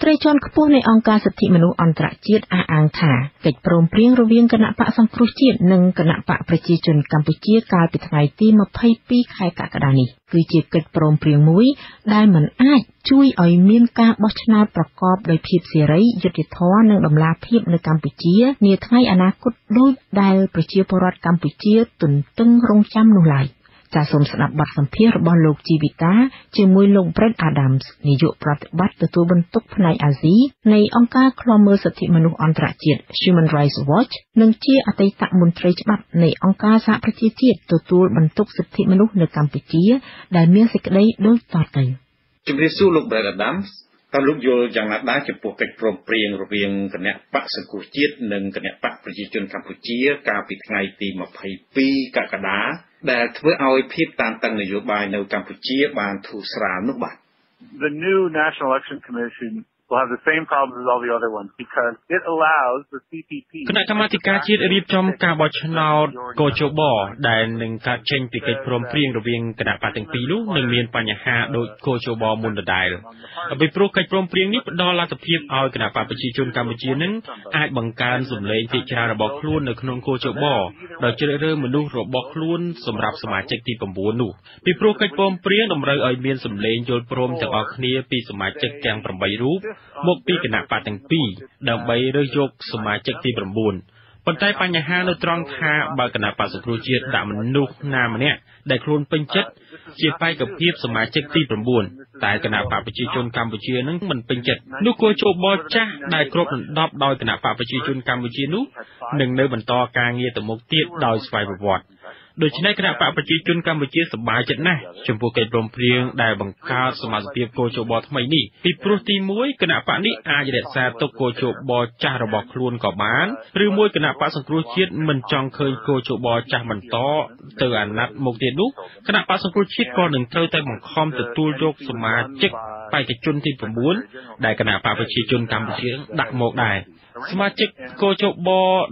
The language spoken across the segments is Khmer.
ន្ត្រីជាន់ខ្ពស់នៃអង្គការសិទ្ធិមនុស្សអន្តរជាតិអះអាងថាកិច្ចព្រមព្រៀងរវាងគណៈបកសង្គ្រោះជាតិនិងគណៈបកប្រជាជនកម្ពុជាកាលពីថ្ងៃទី22ខែកក្កដានេះគឺជាកិច្ចព្រមព្រៀងមួយដែលមិនអាចជួយឲ្យមានការបោះឆ្នោតប្រកបដោយភាពសេរីយុត្តិធម៌និងតម្លាភាពនៅកម្ពុជានាថ្ងៃអនាគតដូចដែលប្រជាពលរដ្ឋកម្ពុជាទន្ទឹងរង់ចាំនោះឡើយ។ ចាសសូមស្ដាប់បទសម្ភាសន៍របស់លោកជីវិតាជាមួយលោក Brett Adams នាយកប្រតិបត្តិទទួលបន្ទុកផ្នែកអាស៊ីនៃអង្គការឃ្លាំមើលសិទ្ធិមនុស្សអន្តរជាតិ Human Rights Watch និងជាអតីតមន្ត្រីច្បាប់នៃអង្គការសហប្រជាជាតិទទួលបន្ទុកសិទ្ធិមនុស្សនៅកម្ពុជា ដែលមានសេចក្តីដូចតទៅជំរាបសួរលោក Brett Adams តើលោកយល់យ៉ាងណាដែរចំពោះកិច្ចព្រមព្រៀងរវាងគណៈបកសង្គ្រោះជាតិនិងគណៈបកប្រជាជនកម្ពុជា កាលពីថ្ងៃទី22កក្កដា ដែលធ្វើឲ្យភាពតានតឹងនយោបាយនៅកម្ពុជាបានធូរស្រាលនោះបាទ The new National Election Commission will have the same problems as all the other ones because it allows the CPP គណៈកម្មាធិការជាតិរៀបចំការបោះឆ្នោតកោជបដែលនឹងកើតចេញពីកិច្ចព្រមព្រៀងរវាងគណៈបកទាំងពីរនោះនឹងមានបញ្ហាដូចកោជបមុនដដែលពីព្រោះកិច្ចព្រមព្រៀងនេះផ្ដល់លទ្ធភាពឲ្យគណៈបកប្រជាជនកម្ពុជានឹងអាចបង្កើនសម្លេងភាគច្រើនរបស់ខ្លួននៅក្នុងកោជបដោយជ្រើសរើសមនុស្សរបស់ខ្លួនសម្រាប់សមាជិកទី9នោះពីព្រោះកិច្ចព្រមព្រៀងតម្រូវឲ្យមានសម្លេងយល់ព្រមទាំងអស់គ្នាពីសមាជិកទាំង8រូបមកពីគណៈបកទាំងពីរដើម្បីរើសយកសមាជិកទី9ប៉ុន្តែបញ្ហានៅត្រង់ថាបើគណៈបក្សសង្គ្រោះជាតិដាក់មនុស្សណាម្នាក់ដែលខ្លួនពេញចិត្តជាបេក្ខភាពសមាជិកទី9តែគណៈបកប្រជាជនកម្ពុជានឹងមិនពេញចិត្តនោះគួរចូលបចាស់ដែលគ្របដណ្ដប់ដោយគណៈបកប្រជាជនកម្ពុជានោះនឹងនៅបន្តការងារទៅមុខទៀតដោយស្វ័យប្រវត្តិ ដូច្នេះគណៈបកប្រជាជនកម្ពុជាសប្បាយចិត្តណាស់ចំពោះកិច្ចព្រមព្រៀងដែលបង្កើតសមាជិកភាពគោជបថ្មីនេះពីព្រោះទី1គណៈបកនេះអាចរក្សាទុកគោជបចាស់របស់ខ្លួនក៏បានឬមួយគណៈបកសង្គ្រោះជាតិមិនចង់ឃើញគោជបចាស់បន្តទៅអាណត្តិមុខទៀតនោះគណៈបកសង្គ្រោះជាតិក៏នឹងត្រូវតែបង្ខំទទួលយកសមាជិក បេក្ខជនទី9ដែលគណៈបកប្រជាជនកម្ពុជាដាក់មកដែរសមាជិកកោជប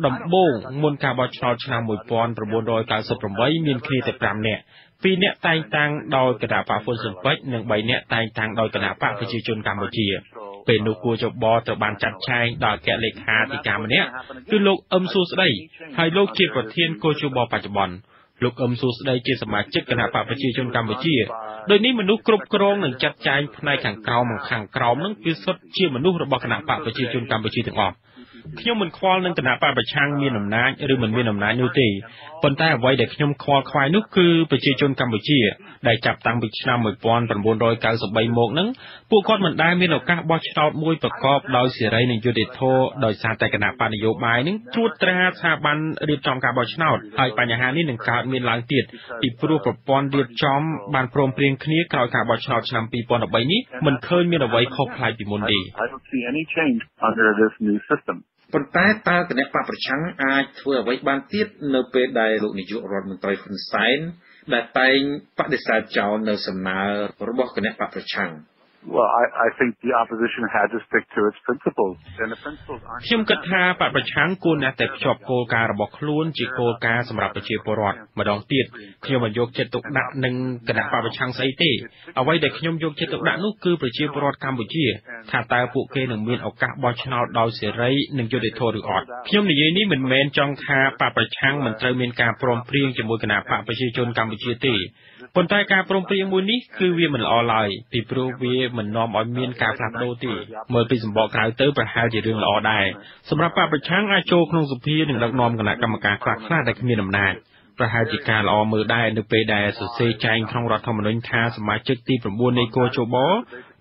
ដំបូងមុនការបោះឆ្នោតឆ្នាំ1998មានគ្នាតែ5នាក់2នាក់តែងតាំងដោយគណៈបកហ៊ុនស៊ុនពេជ្រនិង3នាក់តែងតាំងដោយគណៈបកប្រជាជនកម្ពុជាពេលនោះគួរជបត្រូវបានចាត់ចែងដោយអគ្គលេខាធិការម្នាក់គឺលោកអឹមសួស្ដីហើយលោកជាប្រធានគោជបបច្ចុប្បន្ន លោកអឹមសួស្ដីជាសមាជិកគណៈបកប្រជាជនកម្ពុជាដោយនេះមនុស្សគ្រប់គ្រងនិងចាត់ចែងផ្នែកខាងក្រោមនិងខាងក្រោមនឹងគឺសុទ្ធជាមនុស្សរបស់គណៈបកប្រជាជនកម្ពុជាទាំងអស់ ខ្ញុំមិនខ្វល់នឹងគណៈបកប្រឆាំងមានអំណាចឬមិនមានអំណាចនោះទេប៉ុន្តែអ្វីដែលខ្ញុំខ្វល់ខ្វាយនោះគឺប្រជាជនកម្ពុជា ដែលចាប់តាំងពីឆ្នាំ1993មកនឹងពួកគាត់មិនដែលមានឱកាសបោះឆ្នោតមួយប្រកបដោយសេរីនិងយុត្តិធម៌ដោយសារតែគណៈបកនយោបាយនឹងត្រួតត្រាស្ថាប័នរៀបចំការបោះឆ្នោតហើយបញ្ហានេះនឹងកើតមានឡើងទៀតពីព្រោះប្រព័ន្ធរៀបចំបានព្រមព្រៀងគ្នាក្រោយការបោះឆ្នោតឆ្នាំ2013នេះមិនឃើញមានអ្វីខុសប្លែកពីមុនទេ ប៉ុន្តែតើគណៈបកប្រឆាំងអាចធ្វើអ្វីបានទៀតនៅពេលដែលលោកនាយករដ្ឋមន្ត្រីហ៊ុនសែនដែលតែងបដិសេធចោលនៅសំណើរបស់គណៈបកប្រឆាំង Well, I, I think the opposition had to stick to its principles. And the principles aren't ខ្ញុំគិតថាបពប្រឆាំងគួរណាស់តែភ្ជាប់គោលការណ៍របស់ខ្លួនជាគោលការណ៍សម្រាប់ប្រជាពលរដ្ឋម្ដងទៀតខ្ញុំមិនយកចិត្តទុកដាក់នឹងគណៈបពប្រឆាំងស្អីទេអ្វីដែលខ្ញុំយកចិត្តទុកដាក់នោះគឺប្រជាពលរដ្ឋកម្ពុជាថាតើពួកគេនឹងមានឱកាសបោះឆ្នោតដោយសេរីនិងយុត្តិធម៌ឬអត់ខ្ញុំនិយាយនេះមិនមែនចង់ថាបពប្រឆាំងមិនត្រូវមានការព្រមព្រៀងជាមួយគណៈបកប្រជាជនកម្ពុជាទេ ប៉ុន្តែការព្រមព្រៀងមួយនេះគឺវាមិនល្អឡើយពីព្រោះវាមិននាំឲ្យមានការផ្លាស់ប្ដូរទេមើលពីសម្បកក្រៅទៅប្រហែលជារឿងល្អដែរសម្រាប់បកប្រឆាំងអាចចូលក្នុងសភានិងដឹកនាំគណៈកម្មការខ្លះខ្លះដែលគ្មានអំណាចប្រហែលជាការល្អមើលដែរនៅពេលដែលសរសេរចែងក្នុងរដ្ឋធម្មនុញ្ញថាសមាជិកទី9នៃគោជប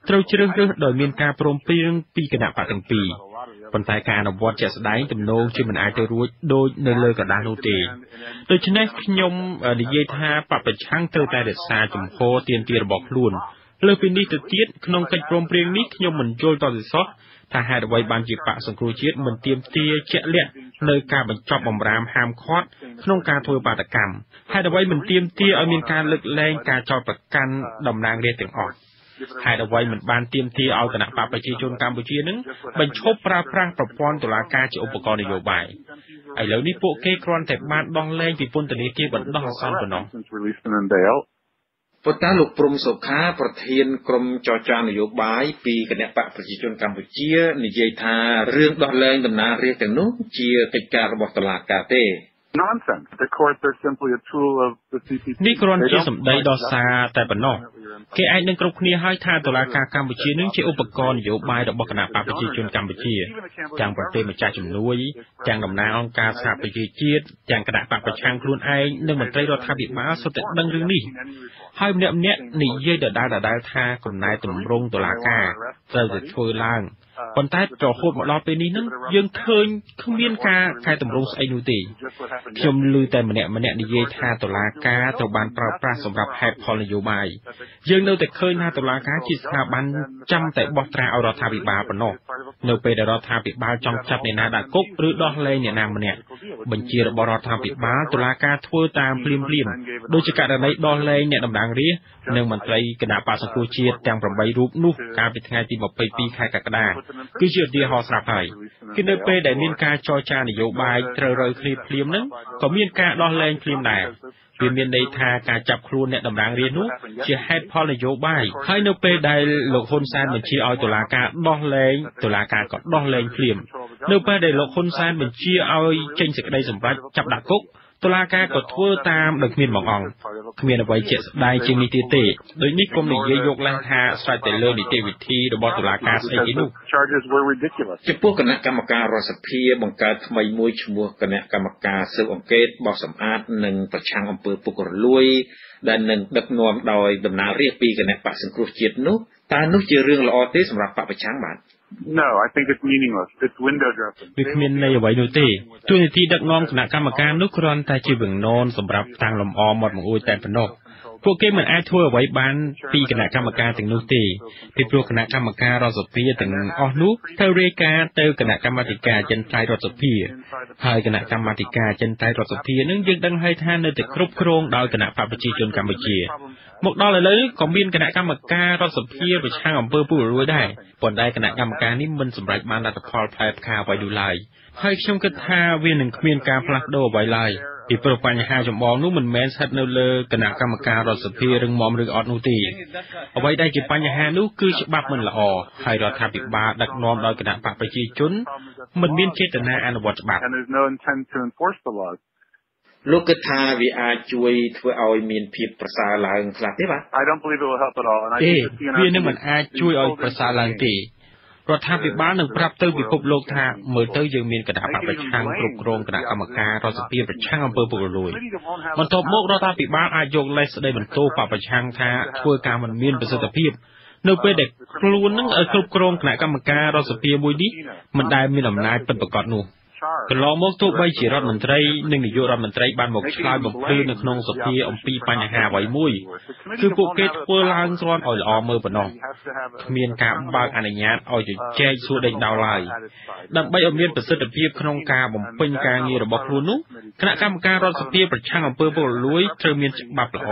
ត្រូវជ្រើសរើសដោយមានការព្រមព្រៀងពីគណៈបកទាំងពីរ ប៉ុន្តែការអនុវត្តជាក់ស្ដែងទំនងជាមិនអាចទៅរួចដូចនៅលើកណ្ដាលនោះទេដូច្នេះខ្ញុំនិយាយថាបពប្រឆាំងត្រូវតែរក្សាជំហរទៀនទារបស់ខ្លួនលើពីនេះទៅទៀតក្នុងកិច្ចព្រមព្រៀងនេះខ្ញុំមិនយល់តទៅសោះថាហេតុអ្វីបានជាបកសង្គ្រោះជាតិមិនទៀមទាជាក់លាក់នៅការបញ្ចប់បំរាមហាមឃាត់ក្នុងការធ្វើបាតកម្មហេតុអ្វីមិនទៀមទាឲ្យមានការលើកលែងការចោទប្រកាន់តំណាងរាស្ត្រទាំងអស់ ហេតុអ្វីមិនបានទៀមទាឲ្យគណៈបកប្រជាជនកម្ពុជានឹងបញ្ឈប់ប្រើប្រាស់ប្រព័ន្ធតុលាការជាឧបករណ៍នយោបាយឥឡូវនេះពួកគេគ្រាន់តែបានដោះលែងពីពន្ធនាគារបណ្ដោះអាសន្នប៉ុណ្ណោះប៉ុន្តែលោកព្រំសុខាប្រធានក្រុមចរចានយោបាយពីគណៈបកប្រជាជនកម្ពុជានិយាយថារឿងដោះលែងតំណាងរាស្ត្រទាំងនោះជាកិច្ចការរបស់តុលាការទេ nonsense. The courts are simply a tool of the CPP. នេះគ្រាន់ជាសម្ដីដ៏សារតែប៉ុណ្ណោះ គេអាចនឹងគ្រប់គ្នាហើយថាតុលាការកម្ពុជានឹងជាឧបករណ៍នយោបាយរបស់គណៈបកប្រជាជនកម្ពុជាទាំងប្រទេសម្ចាស់ជំនួយទាំងតំណាងអង្គការសហប្រជាជាតិទាំងគណៈបកប្រឆាំងខ្លួនឯងនិងមន្ត្រីរដ្ឋាភិបាលសុទ្ធតែដឹងរឿងនេះហើយម្នាក់ម្នាក់និយាយដដែលដដែលថាកំណែតម្រង់តុលាការត្រូវតែធ្វើឡើង ប៉ុន្តែរហូតមកដល់ពេលនេះនឹងយើងឃើញគ្មានការកែតម្រង់ស្អីនោះទេខ្ញុំឮតែម្នាក់ម្នាក់និយាយថាតុលាការត្រូវបានប្រើប្រាស់សម្រាប់ហេតុផលនយោបាយយើងនៅតែឃើញថាតុលាការជាស្ថាប័នចាំតែបោះត្រាឲ្យរដ្ឋាភិបាលប៉ុណ្ណោះ នៅពេលដែលរដ្ឋាភិបាលចង់ចាប់អ្នកណាដាក់គុកឬដោះលែងអ្នកណាម្នាក់បញ្ជារបស់រដ្ឋាភិបាលតុលាការធ្វើតាមភ្លាមភ្លាមដូចជាករណីដោះលែងអ្នកតំណាងរាស្ត្រនិងមន្ត្រីគណៈបក្សសង្គ្រោះជាតិទាំង8រូបនោះកាលពីថ្ងៃទី22ខែកក្កដាគឺជាឧទាហរណ៍ស្រាប់ហើយគឺនៅពេលដែលមានការចរចានយោបាយត្រូវរើគ្នាភ្លាមហ្នឹងក៏មានការដោះលែងភ្លាមដែរ វាមានន័យថាការចាប់ខ្លួនអ្នកតំណាងរាស្ត្រនោះជាហេតុផលនយោបាយហើយនៅពេលដែលលោកហ៊ុនសែនបញ្ជាឲ្យតុលាការដោះលែងតុលាការក៏ដោះលែងភ្លាមនៅពេលដែលលោកហ៊ុនសែនបញ្ជាឲ្យចេញសេចក្តីសម្រេចចាប់ដាក់គុក តុលាការក៏ធ្វើតាមដោយគ្មានបងអង្គគ្មានអ្វីជាក់ស្ដែងជាងនេះទៀតទេដូចនេះគុំនិយាយយកឡើងថាស្រេចតែលើនីតិវិធីរបស់តុលាការស្អីគេនោះចំពោះគណៈកម្មការរដ្ឋសភាបង្កើតថ្មីមួយឈ្មោះគណៈកម្មការស៊ើបអង្កេតបោះសម្អាតនិងប្រឆាំងអំពើពុករលួយ ដែលនឹងដឹកនាំដោយតំណាងរាស្ត្រពីគណៈបកសង្គ្រោះជាតិនោះតើនោះជារឿងល្អទេសម្រាប់បកប្រឆាំងបាទ No, I think it's meaningless. It's window dressing. វាគ្មានន័យអ្វីនោះទេទូនីតិដឹកនាំគណៈកម្មការនោះគ្រាន់តែជាវឹងននសម្រាប់តាំងលំអមាត់បង្អួចតែប៉ុណ្ណោះពួកគេមិនអាចធ្វើអ្វីបានពីគណៈកម្មការទាំងនោះទេពីព្រោះគណៈកម្មការរដ្ឋសភាទាំងអស់នោះត្រូវរាយការណ៍ទៅគណៈកម្មាធិការចិនត្រៃរដ្ឋសភាហើយគណៈកម្មាធិការចិនត្រៃរដ្ឋសភានឹងយើងដឹងហើយថានៅតែគ្រប់គ្រងដោយគណៈបព្វជិជនកម្ពុជា មកដល់ឥឡូវក៏មានគណៈកម្មការរដ្ឋសភាប្រឆាំងអំពើពុករលួយដែរប៉ុន្តែគណៈកម្មការនេះមិនសម្រេចបានលទ្ធផលផ្លែផ្កាអ្វីនោះឡើយហើយខ្ញុំគិតថាវានឹងគ្មានការផ្លាស់ប្ដូរអ្វីឡើយពីព្រោះបញ្ហាចម្បងនោះមិនមែនស្ថិតនៅលើគណៈកម្មការរដ្ឋសភារឹងមាំឬអត់នោះទេអ្វីដែលជាបញ្ហានោះគឺច្បាប់មិនល្អហើយរដ្ឋាភិបាលដឹកនាំដោយគណៈបកប្រជាជន មិនមានចេតនាអនុវត្តច្បាប់ លោកគិតថាវាអាចជួយធ្វើឲ្យមានភាពប្រសើរឡើងខ្លះទេបាទ I don't believe it will help at all and I ទេវានឹងមិនអាចជួយឲ្យប្រសើរឡើងទេរដ្ឋាភិបាលនឹងប្រាប់ទៅពិភពលោកថាមើលទៅយើងមានគណៈបកប្រឆាំងគ្រប់គ្រងគណៈកម្មការរដ្ឋសភាប្រឆាំងអំពើពុករលួយបន្ទាប់មករដ្ឋាភិបាលអាចយកលេសស្ដីបន្ទោសបកប្រឆាំងថាធ្វើការមិនមានប្រសិទ្ធភាពនៅពេលដែលខ្លួននឹងឲ្យគ្រប់គ្រងគណៈកម្មការរដ្ឋសភាមួយនេះមិនដែលមានអំណាចពិតប្រាកដនោះ កន្លងមកទោះបីជារដ្ឋមន្ត្រីនិងនាយករដ្ឋមន្ត្រីបានមកឆ្លើយបំភ្លឺនៅក្នុងសភាអំពីបញ្ហាអ្វីមួយគឺពួកគេធ្វើឡើងគ្រាន់ឲ្យល្អមើលប៉ុណ្ណោះគ្មានការបើកអនុញ្ញាតឲ្យជជែកសួរដេញដោលឡើយដើម្បីឲ្យមានប្រសិទ្ធភាពក្នុងការបំពេញការងាររបស់ខ្លួននោះគណៈកម្មការរដ្ឋសភាប្រឆាំងអំពើពុករលួយត្រូវមានច្បាប់ល្អ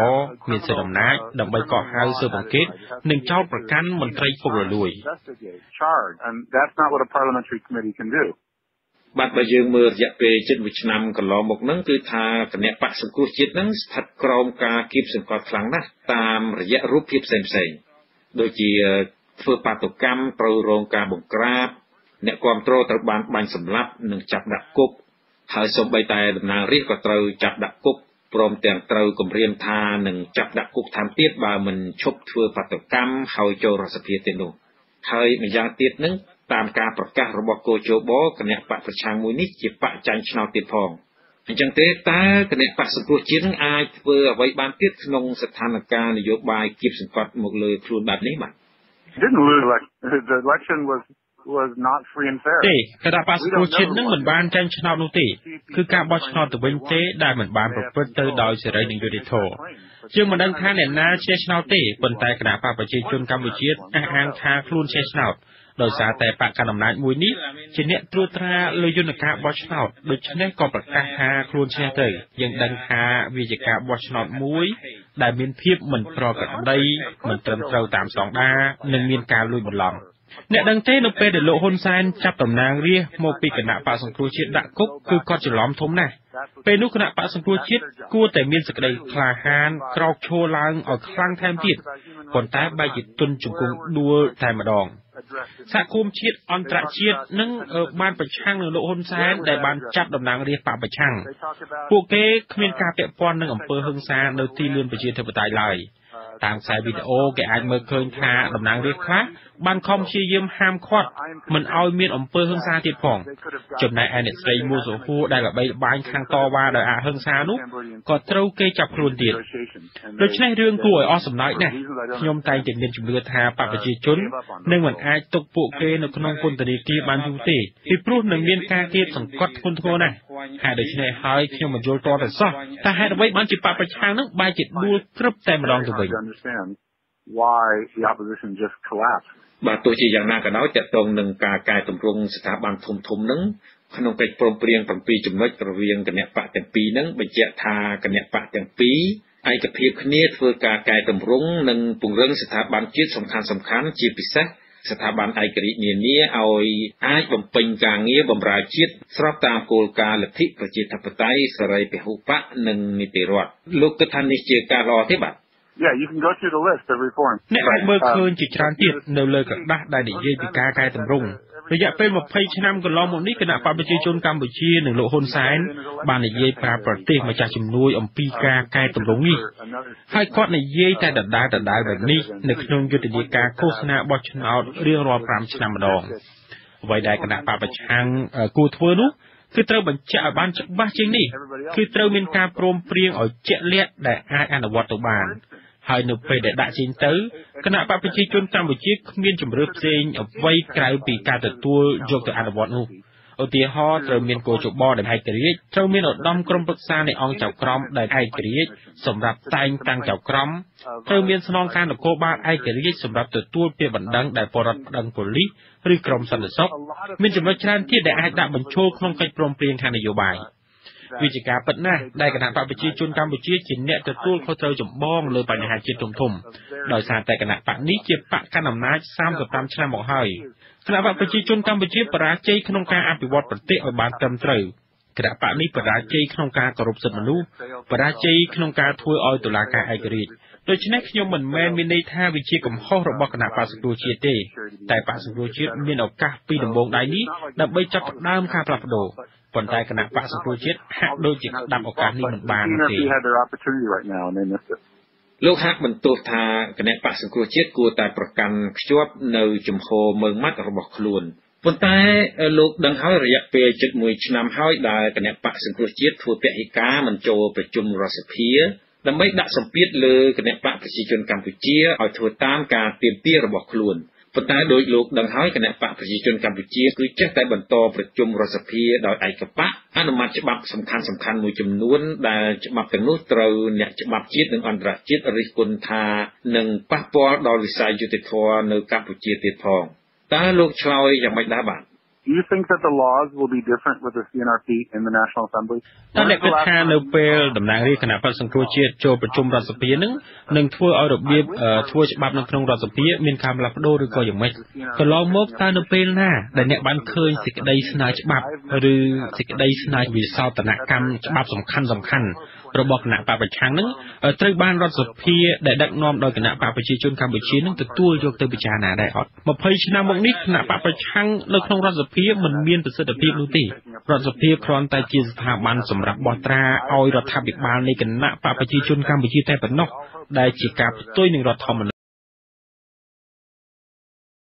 មានសិទ្ធិអំណាចដើម្បីកោះហៅស៊ើបអង្កេតនិងចោទប្រកាន់មន្ត្រីពុករលួយ and that's not what a parliamentary committee can do បាទបើយើងមើលរយៈពេលជិត1ឆ្នាំកន្លងមកហ្នឹងគឺថាគណៈបកសង្គ្រោះជាតិហ្នឹងស្ថិតក្រោមការគៀបសង្កត់ខ្លាំងណាស់តាមរយៈរូបភាពផ្សេងផ្សេងដូចជាធ្វើបាតុកម្មត្រូវរងការបង្ក្រាបអ្នកគ្រប់គ្រងត្រូវបានបាញ់សម្លាប់និងចាប់ដាក់គុកហើយសូម្បីតែតំណាងរាស្ត្រក៏ត្រូវចាប់ដាក់គុកព្រមទាំងត្រូវគម្រាមថានឹងចាប់ដាក់គុកថែមទៀតបើមិនឈប់ធ្វើបាតុកម្មហើយចូលរដ្ឋសភាទៀតនោះហើយម្យ៉ាងទៀតនឹង តាមការប្រកាសរបស់គោជបគណៈបកប្រឆាំងមួយនេះជាបកចាញ់ឆ្នោតទៀតផងអញ្ចឹងទេតើគណៈបកសង្គ្រោះជាតិនឹងអាចធ្វើអ្វីបានទៀតក្នុងស្ថានភាពនយោបាយគៀបសង្កត់មកលើខ្លួនបែបនេះបាទ Didn't lose the election was was not free and fair ទេគណៈបកសង្គ្រោះជាតិនឹងមិនបានចាញ់ឆ្នោតនោះទេគឺការបោះឆ្នោតទៅវិញទេដែលមិនបានប្រព្រឹត្តទៅដោយសេរីនិងយុត្តិធម៌យើងមិនដឹងថាអ្នកណាឈ្នះឆ្នោតទេប៉ុន្តែគណៈបកប្រជាជនកម្ពុជាអះអាងថាខ្លួនឈ្នះឆ្នោត ដោយសារតែបកកណ្ដាលអំណាចមួយនេះជាអ្នកត្រួតត្រាលើយន្តការបោះឆ្នោតដូច្នេះក៏ប្រកាសថាខ្លួនឈ្នះទៅយើងដឹងថាវាជាការបោះឆ្នោតមួយ ដែលមានភាពមិនប្រក្រតីមិនត្រឹមត្រូវតាមស្តង់ដារនិងមានការលួចបន្លំអ្នកដឹងទេនៅពេលដែលលោកហ៊ុនសែនចាប់តំណាងរាស្ត្រមកពីគណៈបកសង្គ្រោះជាតិដាក់គុកគឺគាត់ច្រឡំធំណាស់ពេលនោះគណៈបកសង្គ្រោះជាតិគួរតែមានសេចក្តីក្លាហានក្រោកឈរឡើងឲ្យខ្លាំងថែមទៀតប៉ុន្តែបែរជាទុនជង្គង់ដួលតែម្ដង សហគមន៍ជាតិអន្តរជាតិនឹងបានប្រឆាំងនឹងលោកហ៊ុនសែនដែលបានចាប់តំណាងរាស្ត្របកប្រឆាំងពួកគេគ្មានការពាក់ព័ន្ធនឹងអំពើហិង្សានៅទីលានប្រជាធិបតេយ្យឡើយ តាមខ្សែវីដេអូគេអាចមើលឃើញថាតំណាងរាស្ត្រខ្លះបានខំព្យាយាមហាមឃាត់មិនឲ្យមានអំពើហិង្សាទៀតផងចំណែកឯអ្នកស្រីមូសូហួរដែលល្បីល្បាញខាងតវ៉ាដោយអហិង្សានោះក៏ត្រូវគេចាប់ខ្លួនទៀតដូច្នេះរឿងគួរឲ្យអស់សំណើចណាស់ខ្ញុំតែងតែមានជំនឿថាបព្វជិជននឹងមិនអាចទុកពួកគេនៅក្នុងពន្ធនាគារបានយូរទេពីព្រោះនឹងមានការគៀបសង្កត់ធ្ងន់ធ្ងរណាស់ ហេតុដូច្នេះហើយខ្ញុំមិនយល់ទាល់តែសោះតែហេតុអ្វីបានជាបពប្រឆាំងនឹងបែរជាដួលក្រឹបតែម្ដងទៅវិញ why the opposition just collapsed បាទទោះជាយ៉ាងណាក៏ដោយតកតងនឹងការកែតម្រង់ស្ថាប័នធំធំនឹងក្នុងកិច្ចព្រមព្រៀង7ចំណុចរវាងគណៈបកទាំងពីរនឹងបញ្ជាក់ថាគណៈបកទាំងពីរឯកភាពគ្នាធ្វើការកែតម្រង់និងពង្រឹងស្ថាប័នជាតិសំខាន់សំខាន់ជាពិសេស ស្ថាប័នឯករាជ្យនានាឲ្យអាចបំពេញការងារបម្រើជាតិស្របតាមគោលការណ៍លទ្ធិប្រជាធិបតេយ្យសេរីពហុបកនិងនីតិរដ្ឋលោកគិតថានេះជាការល្អទេបាទ Yeah, you can go through the list of reforms. អ្នកអាចមើលឃើញជាច្រើនទៀតនៅលើក្រដាស់ដែលនិយាយពីការកែតម្រង់រយៈពេល20ឆ្នាំកន្លងមកនេះគណៈបព្វជិជនកម្ពុជានិងលោកហ៊ុនសែនបាននិយាយប្រាប់ប្រទេសម្ចាស់ជំនួយអំពីការកែតម្រង់នេះហើយគាត់និយាយតែដដែលដដែលបែបនេះនៅក្នុងយុទ្ធនាការឃោសនាបោះឆ្នោតរៀងរាល់5ឆ្នាំម្ដងអ្វីដែលគណៈបព្វឆាំងគួរធ្វើនោះគឺត្រូវបញ្ជាក់ឲ្យបានច្បាស់ជាងនេះគឺត្រូវមានការព្រមព្រៀងឲ្យជាក់លាក់ដែលអាចអនុវត្តទៅបាន ហើយនៅពេលដែលដាក់ចេញទៅគណៈបព្វជិជនកម្ពុជាគ្មានជំរឿផ្សេងអ្វីក្រៅពីការទទួលយកទៅអនុវត្តនោះឧទាហរណ៍ត្រូវមានគោលជបដែលឯករាជ្យត្រូវមានឧត្តមក្រុមប្រឹក្សានៃអង្គចៅក្រមដែលឯករាជ្យសម្រាប់តែងតាំងចៅក្រមត្រូវមានស្នងការនគរបាលឯករាជ្យសម្រាប់ទទួលពាក្យបណ្ដឹងដែលបរដ្ឋប្តឹងប៉ូលីសឬក្រមសន្តិសុខមានចំណុចច្រើនទៀតដែលអាចដាក់បញ្ចូលក្នុងកិច្ចព្រមព្រៀងខាងនយោបាយ វាជាការពិតណាស់ដែលគណៈបកប្រជាជនកម្ពុជាជាអ្នកទទួលខុសត្រូវចម្បងលើបញ្ហាជាតិធំធំដោយសារតែគណៈបកនេះជាបកកណ្ដាលអំណាច35ឆ្នាំមកហើយគណៈបកប្រជាជនកម្ពុជាបរាជ័យក្នុងការអភិវឌ្ឍប្រទេសឲ្យបានត្រឹមត្រូវគណៈបកនេះបរាជ័យក្នុងការគោរពសិទ្ធិមនុស្សបរាជ័យក្នុងការធ្វើឲ្យតុលាការឯករាជ្យដូច្នេះខ្ញុំមិនមែនមានន័យថាវាជាកំហុសរបស់គណៈបកសង្គ្រោះជាតិទេតែបកសង្គ្រោះជាតិមានឱកាសពីដំបូងដៃនេះដើម្បីចាប់ផ្ដើមការផ្លាស់ប្ដូរ ប៉ុន្តែគណៈបកសង្គ្រោះជាតិហាក់ដូចជាស្ដាប់ឱកាសនេះមិនបានទេលោកហាក់បន្ទោសថាគណៈបកសង្គ្រោះជាតិគួរតែប្រកាន់ខ្ជាប់នៅជំហរមើងម៉ាត់របស់ខ្លួនប៉ុន្តែលោកដឹងហើយរយៈពេលជិត1ឆ្នាំហើយដែលគណៈបកសង្គ្រោះជាតិធ្វើពហិការមិនចូលប្រជុំរដ្ឋសភាដើម្បីដាក់សម្ពាធលើគណៈបកប្រជាជនកម្ពុជាឲ្យធ្វើតាមការទាមទាររបស់ខ្លួន។ ប៉ុន្តែដោយលោកដឹងហើយគណៈបកប្រជាជនកម្ពុជាគឺចេះតែបន្តប្រជុំរដ្ឋសភាដោយឯកបកអនុម័តច្បាប់សំខាន់សំខាន់មួយចំនួនដែលច្បាប់ទាំងនោះត្រូវអ្នកច្បាប់ជាតិនិងអន្តរជាតិរិះគន់ថានឹងប៉ះពាល់ដល់វិស័យយុតិធធម៌នៅកម្ពុជាទៀតផងតើលោកឆ្លើយយ៉ាងម៉េចដែរបាទ Do you think that the laws will be different with the CNRP in the National Assembly? តើអ្នកគិតថានៅពេលតំណាងរាស្ត្រគណៈបក្សសង្គ្រោះជាតិចូលប្រជុំរដ្ឋសភានឹងនឹងធ្វើឲ្យរបៀបធ្វើច្បាប់នៅក្នុងរដ្ឋសភាមានការផ្លាស់ប្ដូរឬក៏យ៉ាងម៉េចកន្លងមកតើនៅពេលណាដែលអ្នកបានឃើញសេចក្តីស្នើច្បាប់ឬសេចក្តីស្នើវិសោធនកម្មច្បាប់សំខាន់សំខាន់ របស់គណៈបកប្រឆាំងនឹងត្រូវបានរដ្ឋសភាដែលដឹកនាំដោយគណៈបកប្រជាជនកម្ពុជានឹងទទួលយកទៅពិចារណាដែរអត់20ឆ្នាំមកនេះគណៈបកប្រឆាំងនៅក្នុងរដ្ឋសភាមិនមានប្រសិទ្ធភាពនោះទេរដ្ឋសភាគ្រាន់តែជាស្ថាប័នសម្រាប់បោះត្រាឲ្យរដ្ឋាភិបាលនៃគណៈបកប្រជាជនកម្ពុជាតែប៉ុណ្ណោះដែលជាការផ្ទុយនឹងរដ្ឋធម្មនុញ្ញ